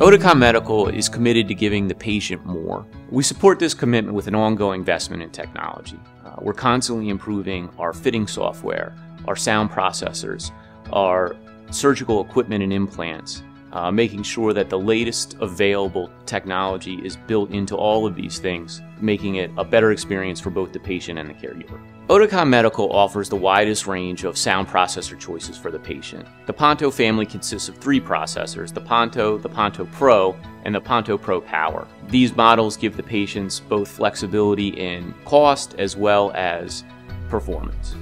Oticon Medical is committed to giving the patient more. We support this commitment with an ongoing investment in technology. Uh, we're constantly improving our fitting software, our sound processors, our surgical equipment and implants, uh, making sure that the latest available technology is built into all of these things, making it a better experience for both the patient and the caregiver. Oticon Medical offers the widest range of sound processor choices for the patient. The Ponto family consists of three processors, the Ponto, the Ponto Pro, and the Ponto Pro Power. These models give the patients both flexibility in cost as well as performance.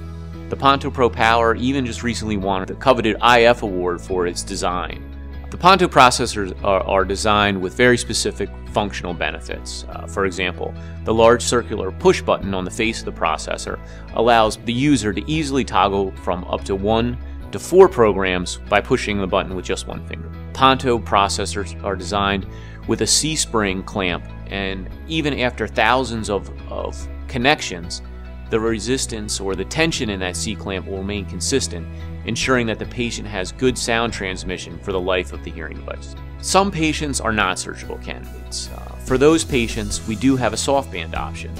The Ponto Pro Power even just recently won the coveted IF award for its design. The Ponto processors are, are designed with very specific functional benefits. Uh, for example, the large circular push button on the face of the processor allows the user to easily toggle from up to one to four programs by pushing the button with just one finger. Ponto processors are designed with a C-spring clamp and even after thousands of, of connections, the resistance or the tension in that C-clamp will remain consistent ensuring that the patient has good sound transmission for the life of the hearing device. Some patients are not surgical candidates. Uh, for those patients, we do have a softband option.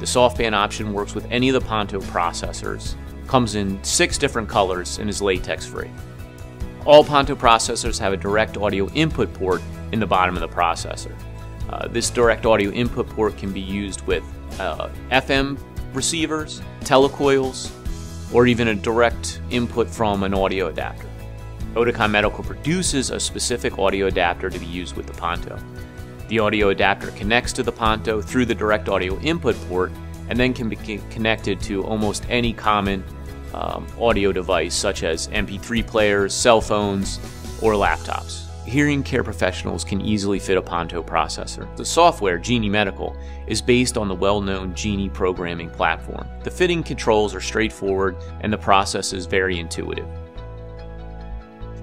The softband option works with any of the Ponto processors, comes in six different colors, and is latex free. All Ponto processors have a direct audio input port in the bottom of the processor. Uh, this direct audio input port can be used with uh, FM receivers, telecoils, or even a direct input from an audio adapter. Oticon Medical produces a specific audio adapter to be used with the Ponto. The audio adapter connects to the Ponto through the direct audio input port and then can be connected to almost any common um, audio device such as MP3 players, cell phones, or laptops hearing care professionals can easily fit a Ponto processor. The software, Genie Medical, is based on the well-known Genie programming platform. The fitting controls are straightforward and the process is very intuitive.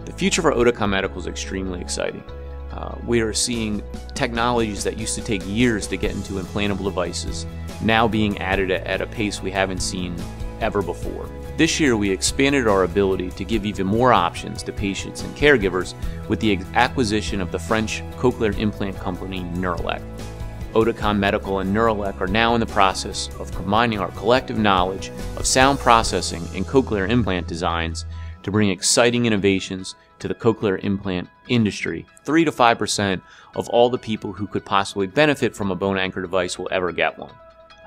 The future for Oticon Medical is extremely exciting. Uh, we are seeing technologies that used to take years to get into implantable devices now being added at a pace we haven't seen ever before. This year, we expanded our ability to give even more options to patients and caregivers with the acquisition of the French cochlear implant company Neurelec. Oticon Medical and Neurelec are now in the process of combining our collective knowledge of sound processing and cochlear implant designs to bring exciting innovations to the cochlear implant industry. 3 to 5% of all the people who could possibly benefit from a bone anchor device will ever get one.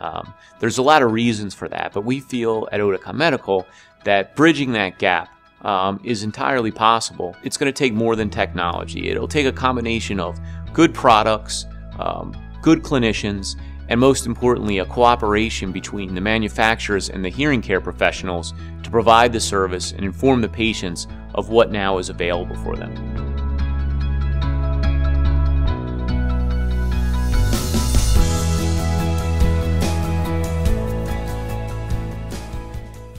Um, there's a lot of reasons for that, but we feel at Oticon Medical that bridging that gap um, is entirely possible. It's going to take more than technology. It'll take a combination of good products, um, good clinicians, and most importantly, a cooperation between the manufacturers and the hearing care professionals to provide the service and inform the patients of what now is available for them.